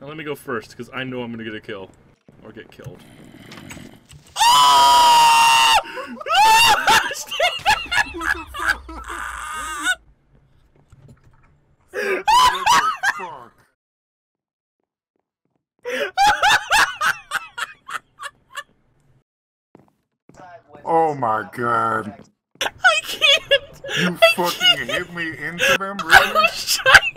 Now let me go first, because I know I'm gonna get a kill. Or get killed. Oh my god. I can't! You I fucking can't. hit me into them, I